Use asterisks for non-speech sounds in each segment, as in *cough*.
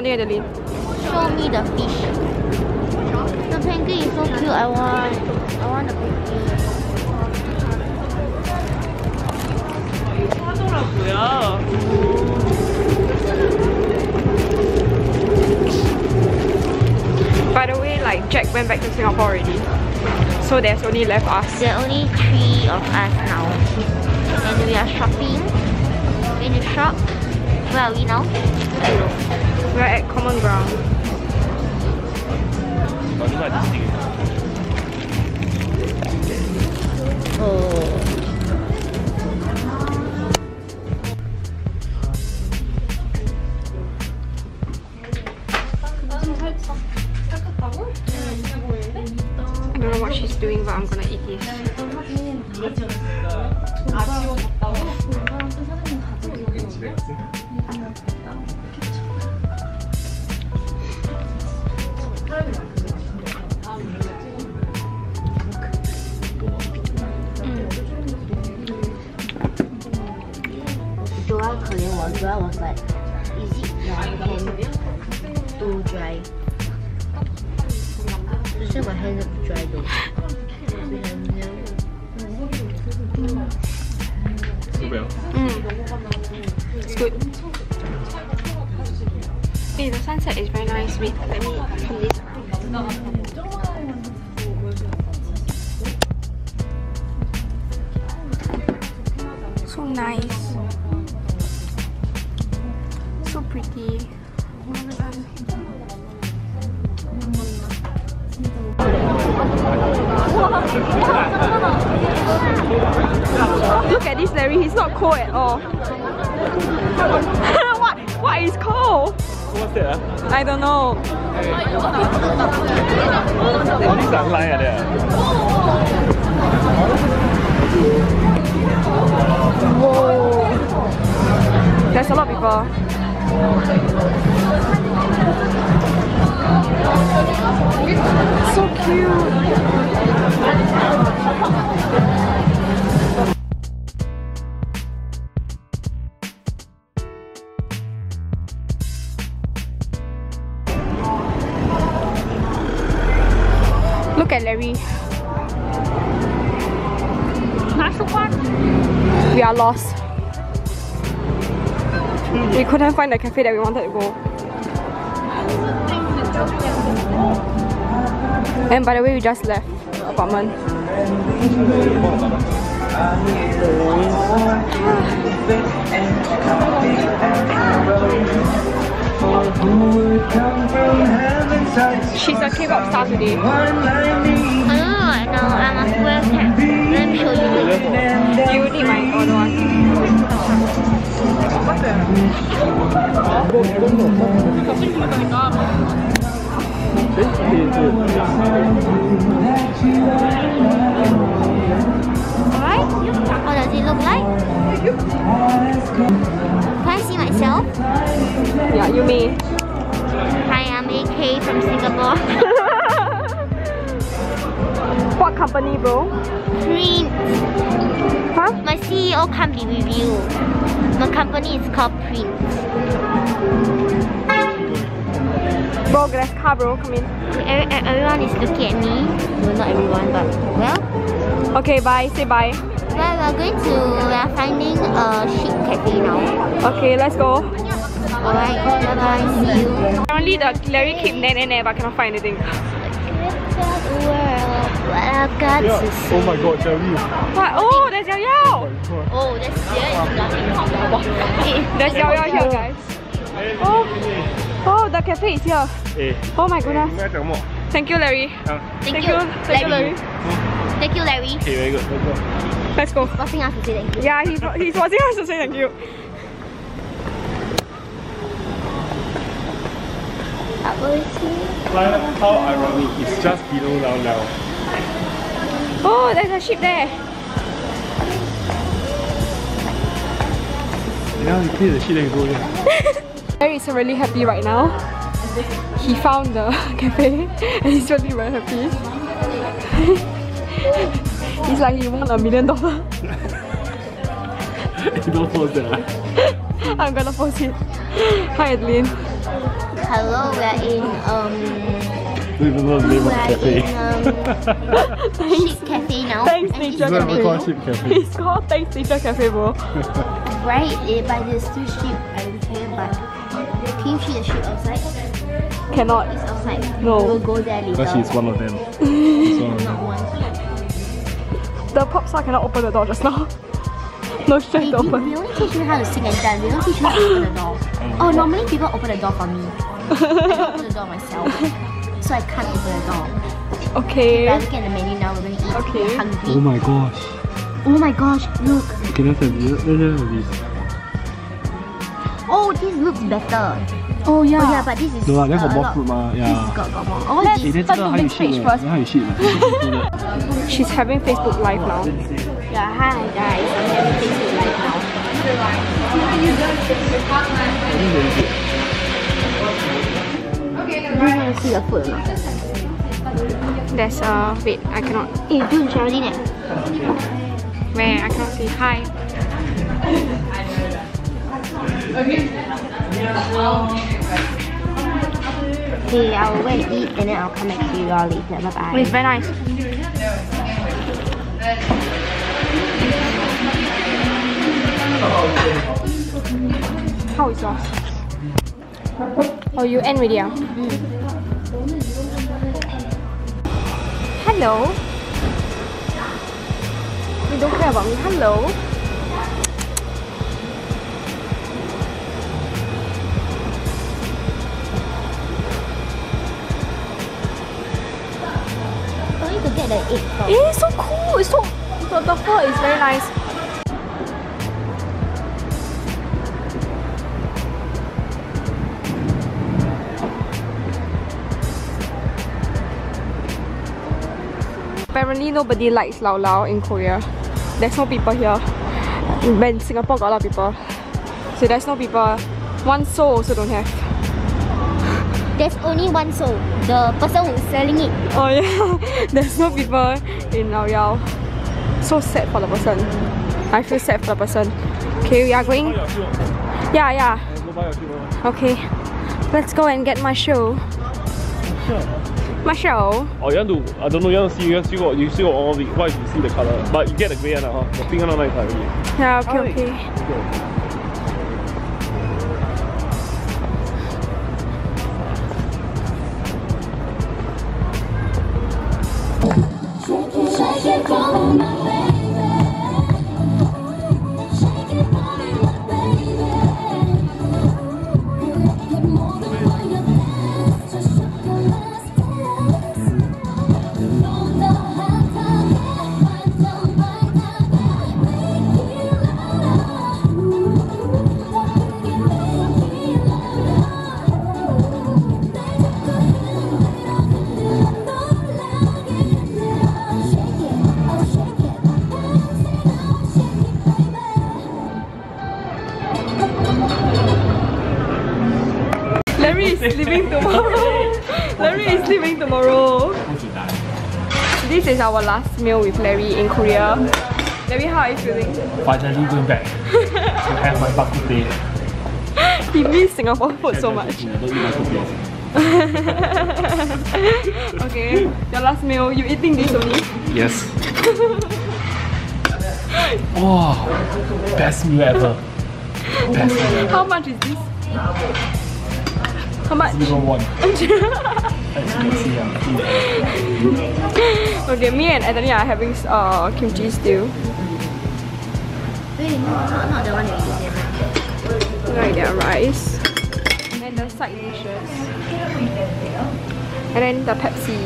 Good morning, Adeline. Show me the fish. The penguin is so cute. I want. I want the penguin. By the way, like Jack went back to Singapore already. So there's only left us. There are only three of us now. And we are shopping. In the shop. Where are we now? Know. We're at Common Ground. Oh. I don't know what she's doing, but I'm gonna nice. So pretty. Look at this Larry, he's not cold at all. *laughs* what? What is cold? What's that? ah? I don't know. These are line like that. Whoa. There's a lot of people. Find the cafe that we wanted to go. And by the way, we just left the apartment. She's a K-pop star today. Ah, I don't know right now. I must wear cap. Let me show you. Do you need my other one? Alright? How does it look like? Can I see myself? Yeah, you may. Hi, I'm AK from Singapore. *laughs* what company, bro? Print. Huh? My CEO can't be with you. My company is called Print. Bro, there's car, bro. Come in. Every, everyone is looking at me. Well, not everyone, but well. Okay, bye. Say bye. Well, we're going to, we are finding a chic cafe now. Okay, let's go. Alright, bye bye, see you. Apparently, the Larry keep there, there, there, but cannot find anything what I've got to oh see. Oh, oh my god, Jiao What? Oh, there's llao llao! Oh, that's Jiao There's llao llao, here, guys. Oh, oh, the cafe is here. Eh. Oh my goodness. Eh, thank you, Larry. Thank, thank you, Thank you, Larry. Hmm? Thank you, Larry. Okay, very good. Let's go. Let's go. He's watching us to say thank you. Yeah, he's, he's watching us to say thank you. How ironic, it's just below now now. Oh, there's a ship there. Now you clear the shit and go there. Larry *laughs* is really happy right now. He found the *laughs* cafe and he's really very happy. *laughs* he's like he won a million dollars. you don't post that. ah. I'm gonna post it. Hi Adeline. Hello, we're in um Don't even know the name of cafe. in um Cafe now. Thanks, And this Nature is It's the not even called menu. Cafe. *laughs* It's called Thanks Nature Cafe, bro. *laughs* Right, eh, but it's too cheap. I don't care, but can you see the ship outside? Cannot. It's outside. No. We'll go there later. Because she's one of them. *laughs* One of Not them. one. The pop star cannot open the door just now. No Hey, strength to we, open. we only teach you how to sing and dance. We don't teach you how to open the door. Oh, normally people open the door for me. I don't open the door myself so I can't open the door. Okay. Let's get the menu now. We're going to eat. Okay. We're hungry. Oh my gosh. Oh my gosh, look. Okay, let's have, let's have this. Oh, this looks better. Oh yeah. Oh yeah, but this is. No, then a more fruit, ma. Yeah. This got got more. Oh, let's turn to next page first. She's having Facebook live now. Yeah, hi guys, I'm having Facebook live now. To see the food or not? There's uh wait, I cannot. Eh, June, Geraldine eh. Where I cannot see. Hi. Okay, I will go and eat and then I'll come back to you all later. Bye bye. Oh, it's very nice. How is yours? Oh, you end already ah? Hello. You don't care about me. Hello. Don't need to get the egg first. Eh, so cool. It's so the, the fur is very nice. Apparently nobody likes llao llao in Korea. There's no people here. When Singapore got a lot of people. So there's no people. One soul also don't have. There's only one soul. The person who's selling it. Oh yeah, *laughs* there's no people in llao llao. So sad for the person. I feel sad for the person. Okay, we are going. Yeah, yeah. Okay, let's go and get my show. My show. Oh, you want to? I don't know. You want to see? You still got. You still got all the white. You see the color, but you get the grey one, huh? The pink one not nice already. Yeah, okay, okay. Oh, Shake Oh. Is our last meal with Larry in Korea. Larry, how are you feeling? Finally going back *laughs* to have my bak kut. *laughs* He missed Singapore food so much. Don't eat bak kut teh. Okay, your last meal, you eating this only? Yes. *laughs* oh, best meal ever. Best meal ever. How much is this? How much? Zero one. As you can see. Okay, me and Anthony are having uh, kimchi stew. Wait, no, not, not the one that you did. Right, their rice. And then the side dishes. And then the Pepsi.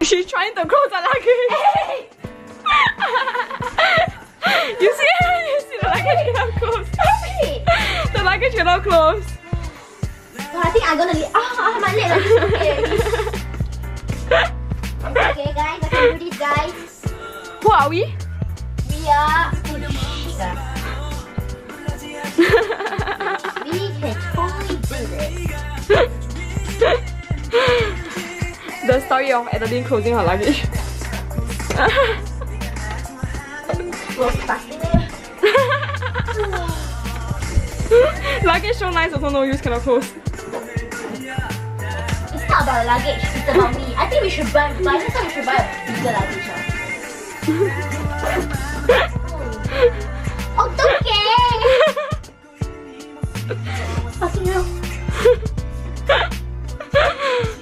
She's trying to close the luggage. *laughs* you see? You see the luggage cannot close. the luggage cannot close. Oh, I think I'm gonna leave. Ah, ah, my leg. Okay, *laughs* okay, guys, I can do this, guys. Who are we? We are. Oh, *laughs* shit, we can totally do this. *laughs* The story of Adeline closing her luggage. Fasting there. *laughs* Luggage so nice, also no use, cannot close. It's not about luggage, it's about me. I think we should buy, buy next time we should buy a bigger luggage. *laughs* Oh, okay. *laughs* Fucking hell.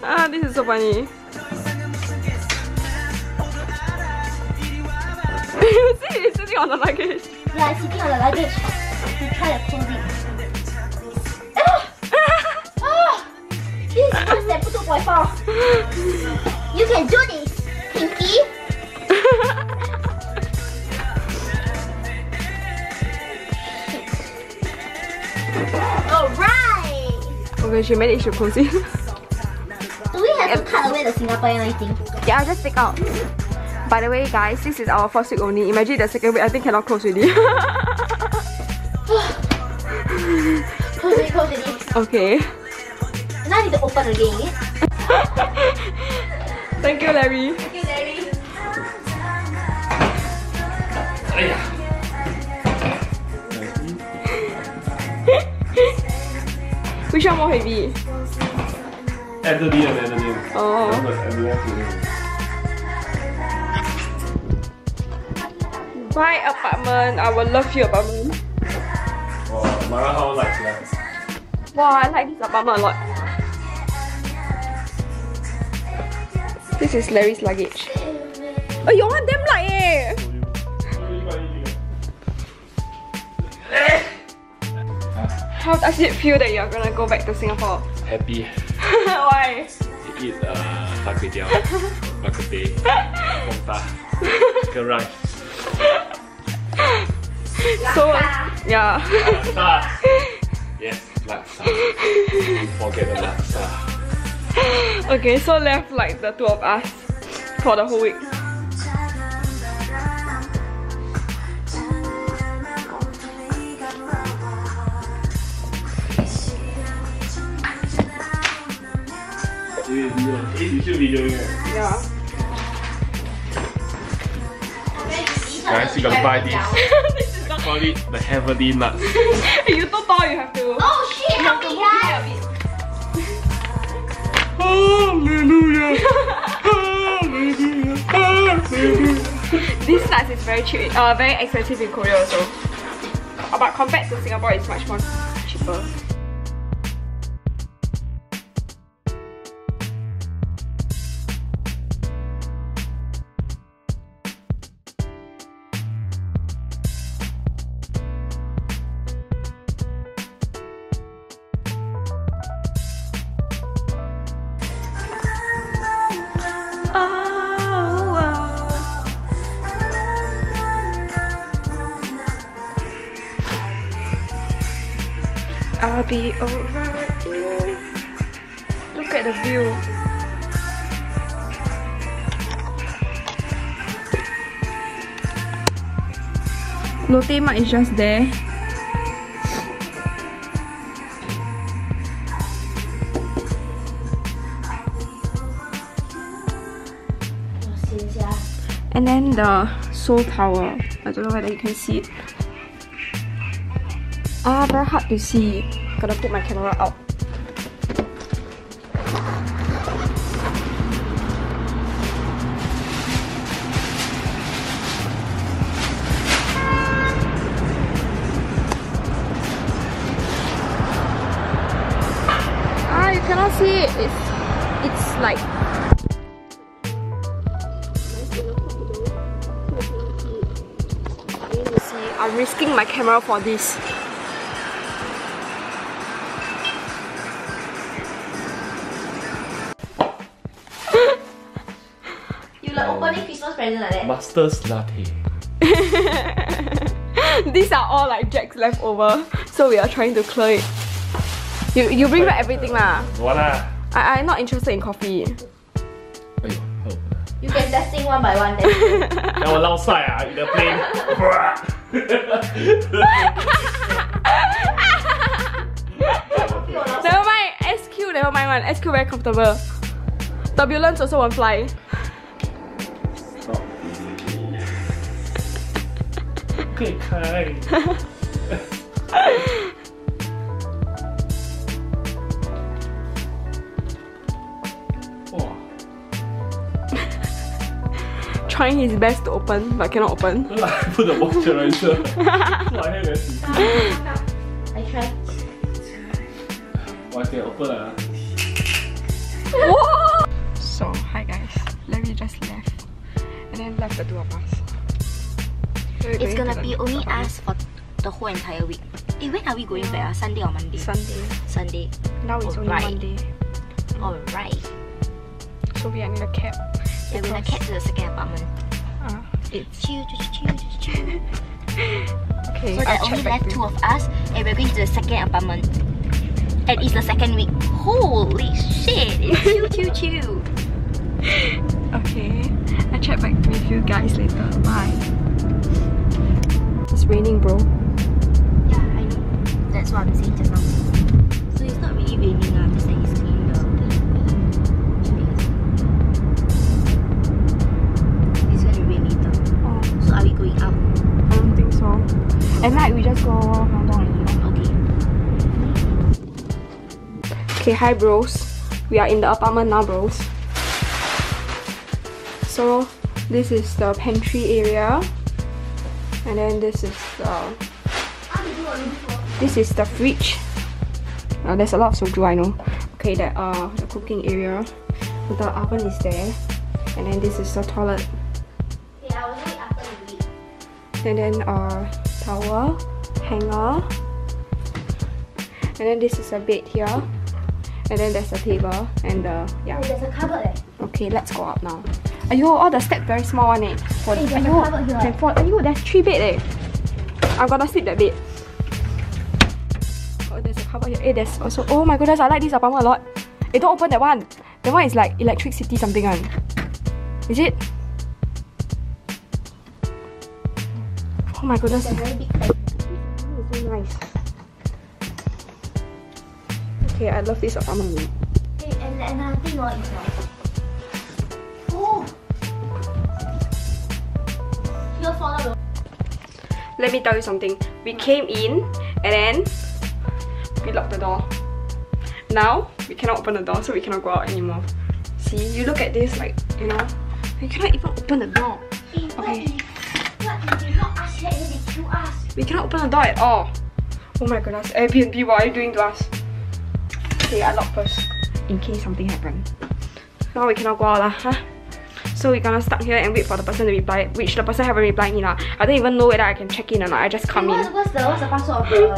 ah, this is so funny. you see, it's sitting on the luggage. Yeah, it's sitting on the luggage. We try to close it. Than *laughs* 2.4. You can do this, Pinky. *laughs* Alright! okay, she managed to close it. Do we have to cut away the Singaporean lighting? yeah, I'll just take out. By the way, guys, this is our first week only. Imagine the second week, I think cannot close already. *sighs* Close it, close it. *laughs* okay. Now I need to open again you, Larry. Thank you, Larry. *laughs* Which one more heavy? Anthony and Anthony. Oh. Buy apartment. I will love you apartment. Wow, Mara how likes that. Wow, I like this apartment a lot. This is Larry's luggage. Oh, your one damn light eh. How does it feel that you're gonna go back to Singapore? Happy *laughs* Why? to eat uh, char kway teow, bak kut teh, bom ta, chicken rice. So, yeah. Laksa. Yes, laksa. Don't forget the laksa. *laughs* okay, so left like the two of us for the whole week. You, you, you should be doing it. Yeah. Guys, you gotta buy this. *laughs* this is not. Call it the heavenly nuts. *laughs* you too tall, you have to. Oh shit, you help to me guys! Hallelujah! Hallelujah! *laughs* Hallelujah! This nuts is very cheap, uh, very expensive in Korea also. But compared to Singapore, it's much more cheaper. Over you. Look at the view. Lotte Mart is just there. And then the Seoul Tower. I don't know whether you can see it. Ah, very hard to see. Gotta put my camera out. Ah, you cannot see it. It's it's like I'm risking my camera for this. Master's latte. *laughs* These are all like Jack's leftover, so we are trying to clear it. You you bring back everything lah. What lah? I I'm not interested in coffee. You can testing one by one then. *laughs* Then we'll outside ah, in the plane. *laughs* never mind, SQ never mind one. SQ very comfortable. Turbulence also won't fly. Okay, kind. *laughs* *laughs* Trying his best to open, but cannot open. *laughs* Put the moisturizer. I tried. Why open? Uh? So, hi guys. Larry just left. And then left the two of us. It's going gonna be only us for the whole entire week. Eh, when are we going back? ah? Sunday or Monday? Sunday. Sunday. Now it's only Alright. Monday. Alright. So we are in a cab. Yeah, we're gonna because, catch to the second apartment. Uh, it's Chill, just chill, just chill. okay. So there only left two of us, and we're going to the second apartment. And it's the second week. Holy shit! It's chill, *laughs* chill, chill. Okay. I'll check back with you guys later. Bye. It's raining, bro. Yeah, I know. That's what I'm saying just now. So it's not really raining, uh, just that it's cleaning the It's gonna rain later. Oh, So are we going out? I don't think so. At night we just go Hong Kong and eat. Okay. Okay, hi bros. We are in the apartment now, bros. So this is the pantry area, and then this is the this is the fridge. Uh, there's a lot of soju, I know. Okay, that uh the cooking area. The oven is there, and then this is the toilet, Okay, I will do the week. and then uh towel, hanger, and then this is a bed here, and then there's a table and the yeah. There's a cupboard eh. Okay, let's go up now. Ayo, all the steps very small one eh. For Hey, there's a ayo, here. can fall. Ayo, there's three bed eh. I'm gonna sleep that bed. Oh, there's a cupboard here. Eh, there's also. Oh my goodness, I like this apartment a lot. Eh, don't open that one. That one is like electricity something one. Is it? Oh my goodness, It's very big bed. so nice. Okay, I love this apartment. Hey, and another thing is like, Let me tell you something. We came in and then we locked the door. Now we cannot open the door, so we cannot go out anymore. See, you look at this, like you know, we cannot even open the door. Okay. We cannot open the door at all. Oh my goodness, Airbnb, what are you doing to us? Okay, I lock first in case something happen. Now we cannot go out lah, huh? So we're gonna stuck here and wait for the person to reply, which the person haven't replied me lah. I don't even know whether I can check in or not. I just come Hey, in. what's the what's the password of the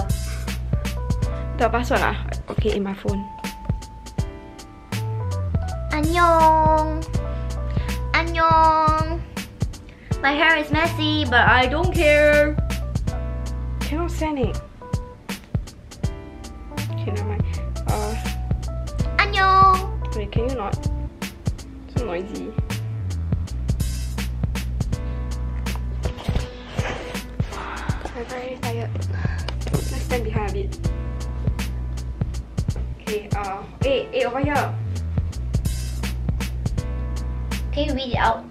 The password ah, okay, in my phone. Annyeong? Annyeong. My hair is messy, but I don't care. Cannot send it. Okay, never mind. Uh, Annyeong. wait, can you not? So noisy. I'm very tired. Let's stand behind a bit. Okay, uh, hey, hey, over here. Can you read it out?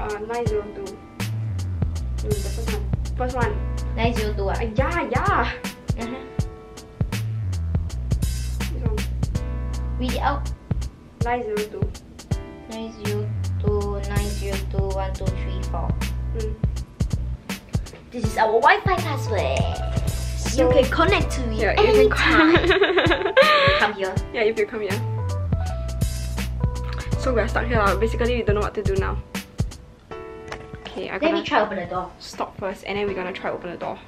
Uh, 902. Mm, the first one. First one. 902 Uh, ah. yeah, yeah. Uh-huh. This one. Read it out. 902. 902 902 1234. Mm. This is our Wi-Fi password. So- you can connect to me Yeah, you anytime. *laughs* Come here. Yeah, if you come here. So we're stuck here. Basically, we don't know what to do now. Okay, I'm Let me try open the door. stop first and then we're gonna try open the door.